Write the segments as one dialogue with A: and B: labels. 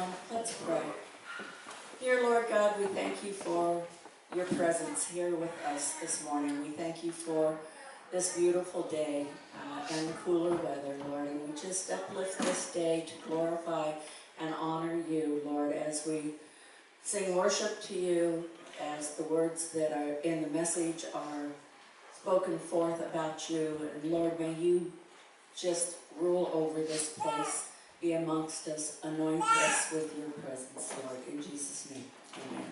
A: Um, let's pray. Dear Lord God, we thank you for your presence here with us this morning. We thank you for this beautiful day uh, and cooler weather, Lord. And we just uplift this day to glorify and honor you, Lord, as we sing worship to you, as the words that are in the message are spoken forth about you. And Lord, may you just rule over this place, be amongst us, anoint us with your presence, Lord. In Jesus' name, amen.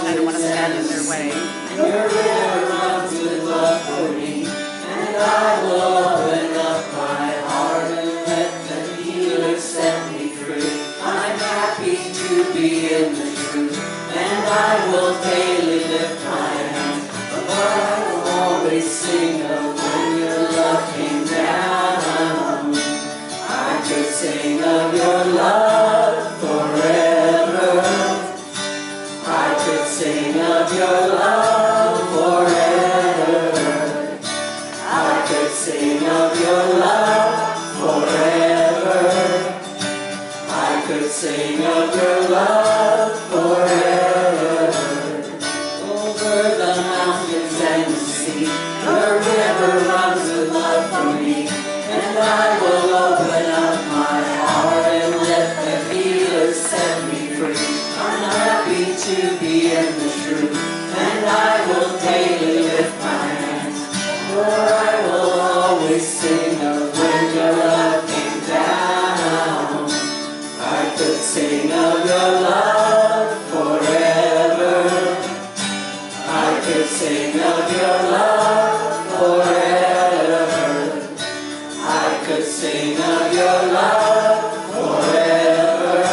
B: I don't want to stand in their way.
C: I will daily lift my hands. I will always sing of when your love came down. I could sing of your love forever. I could sing of your love forever. I could sing of your love forever. I could sing of your love could sing of your love forever.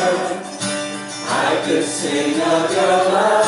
C: I could sing of your love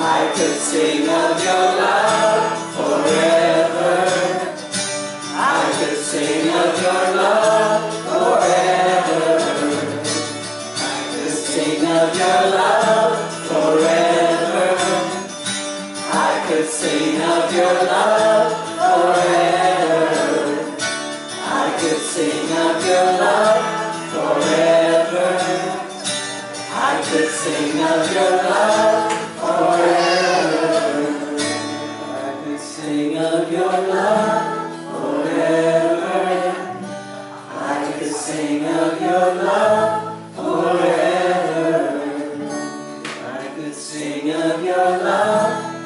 C: I could sing of your love forever. I could sing of your love forever. I could sing of your love forever. I could sing of your love forever. I could sing of your love forever. I could sing of your sing of your love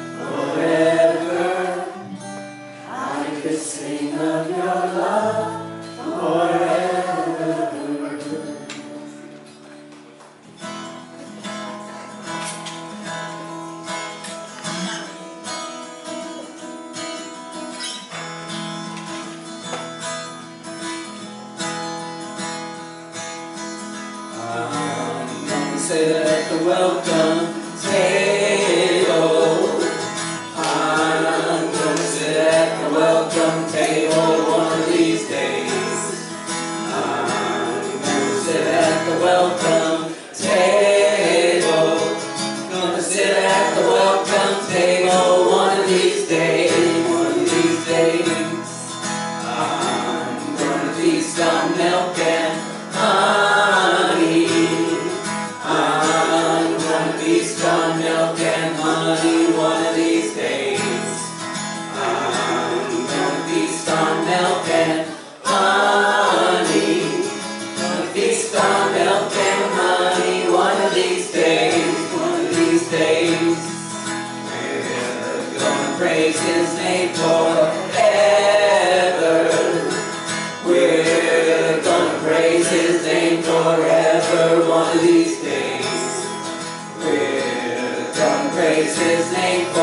C: welcome table one of these praise His name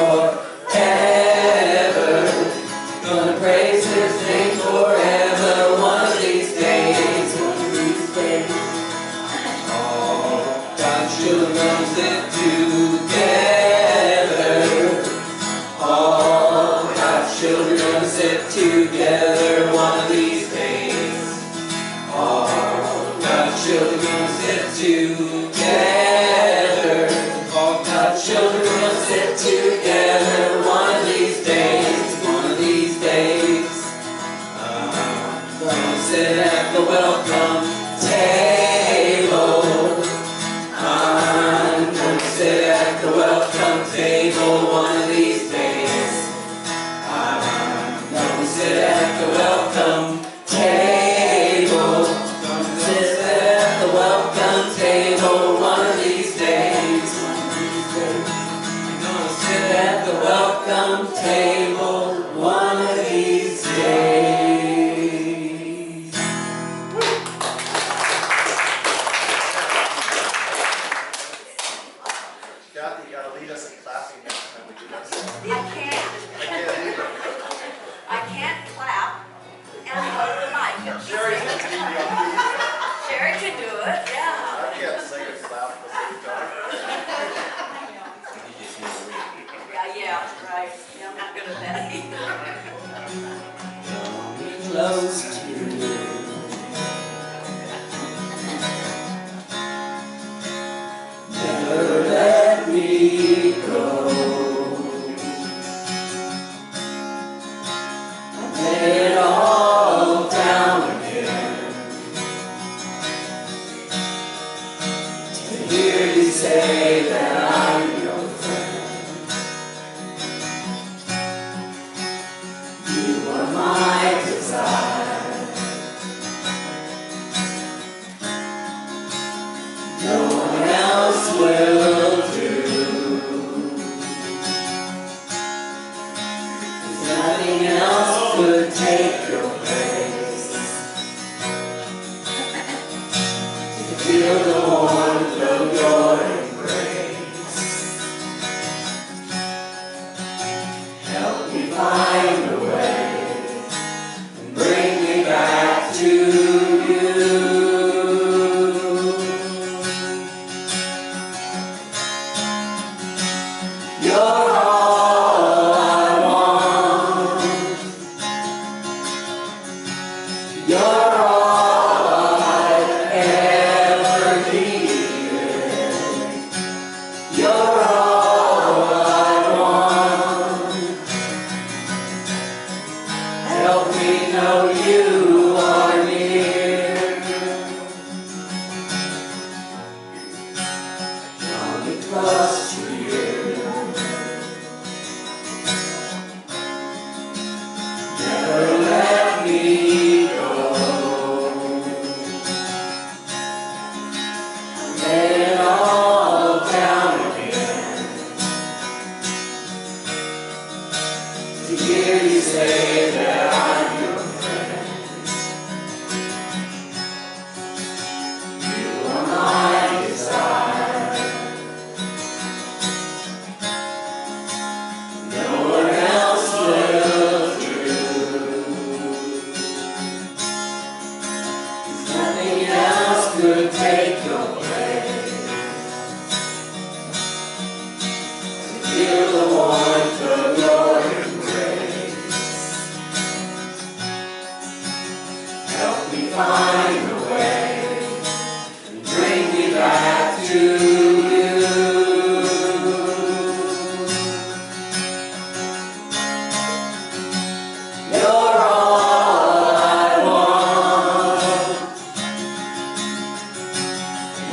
C: else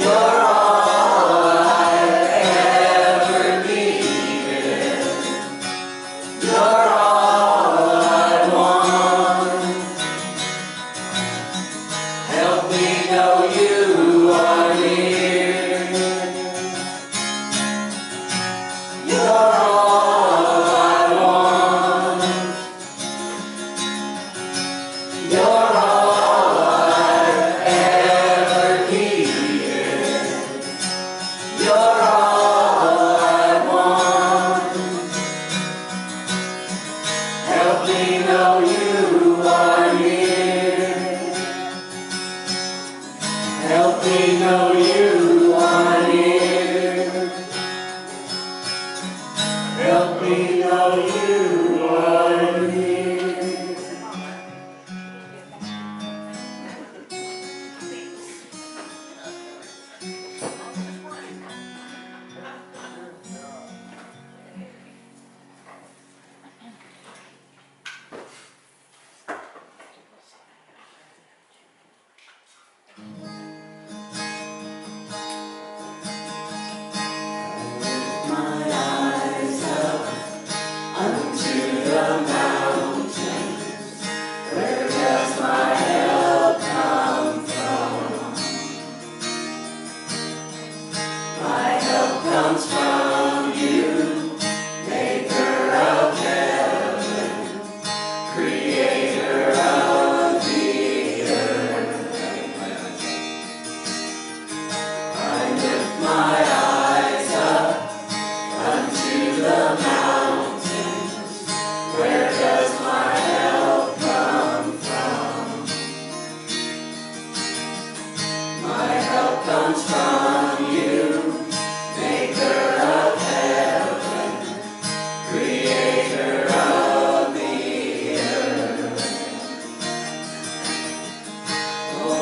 C: your Help me know you.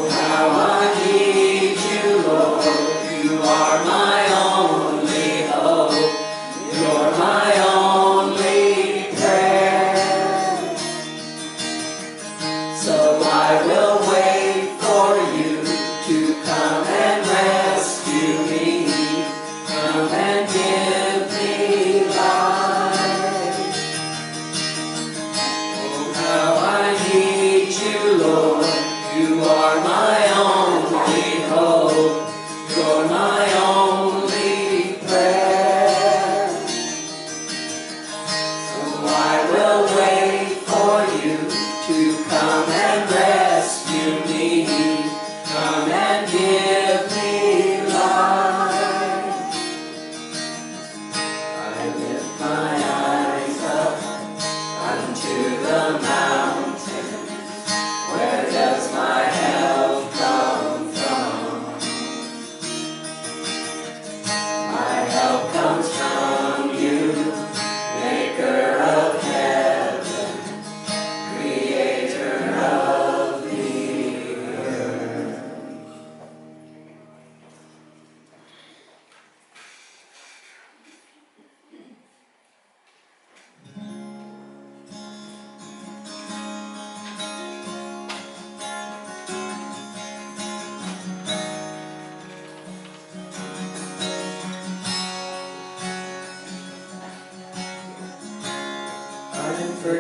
C: power here.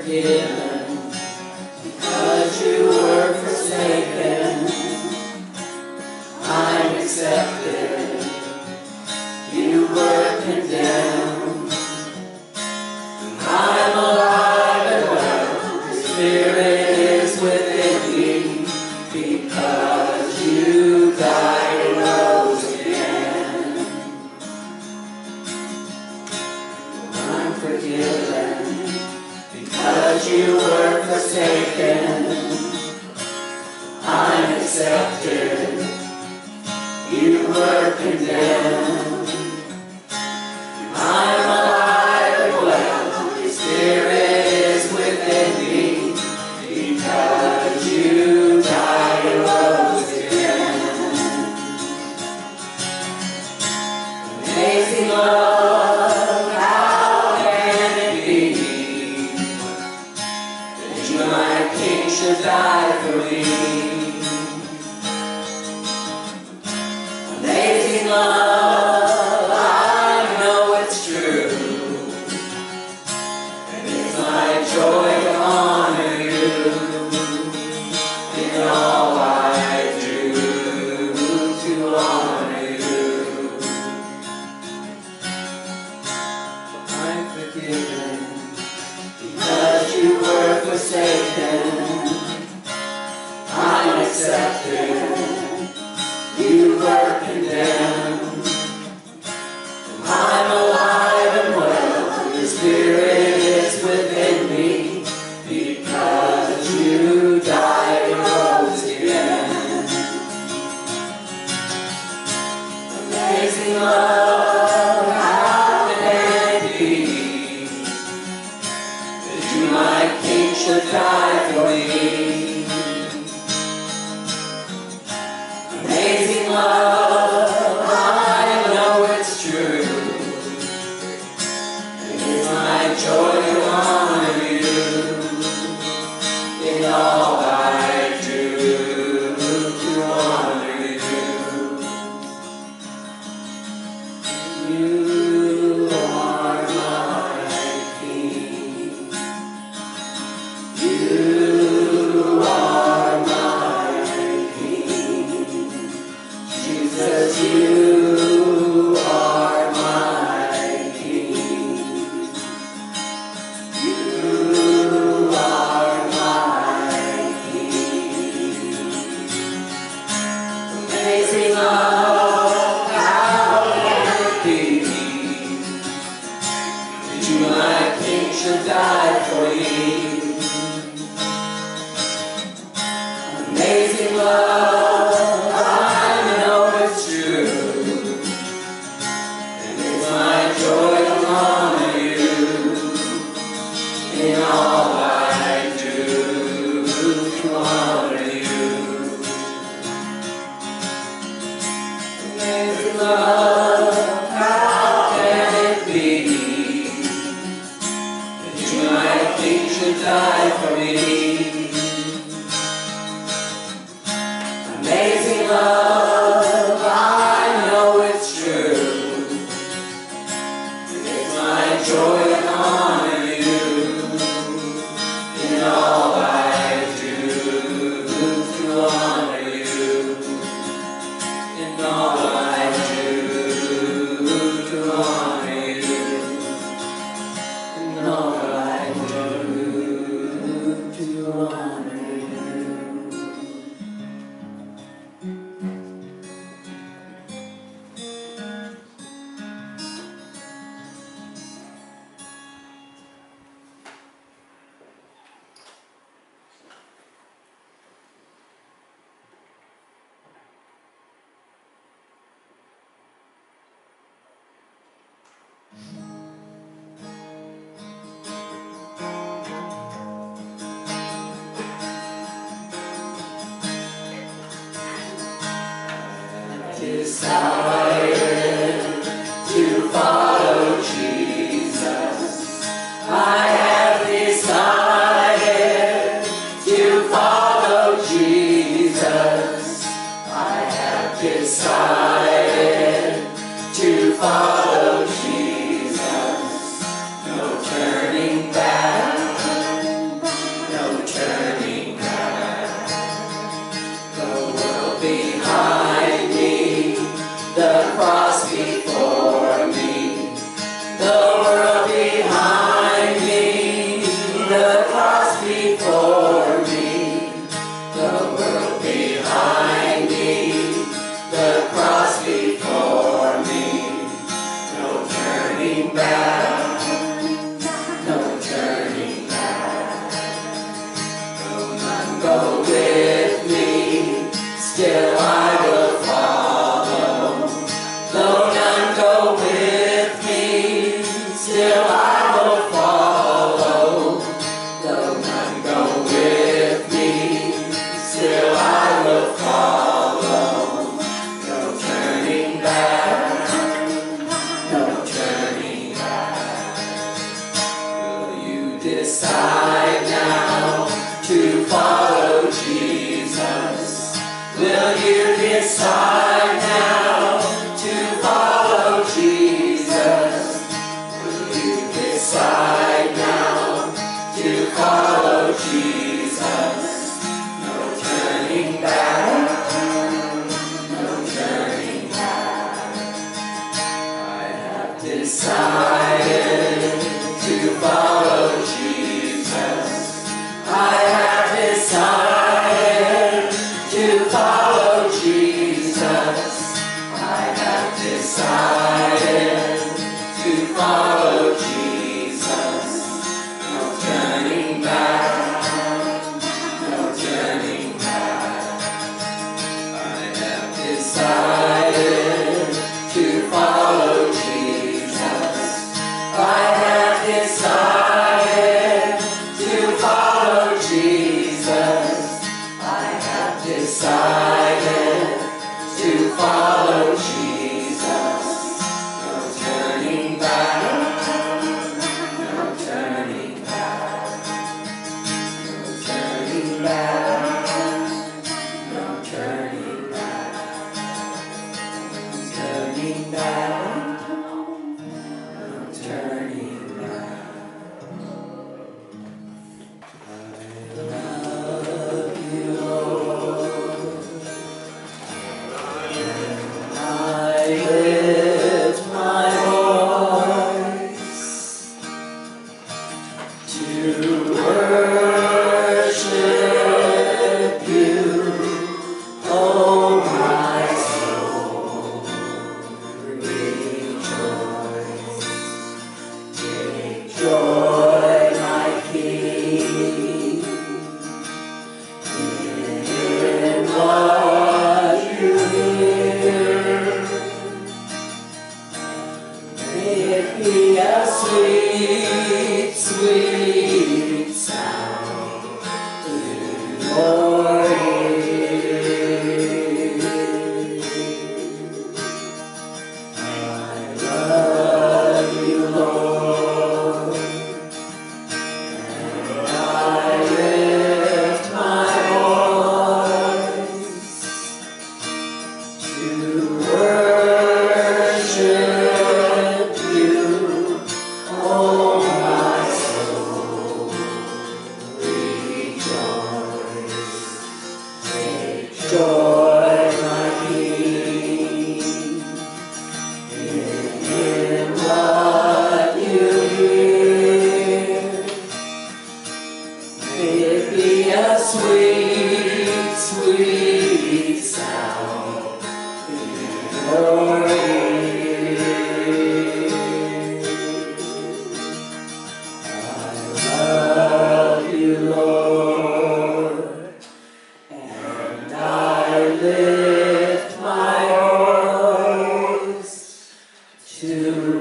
C: forgive accepted. You were condemned.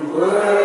C: To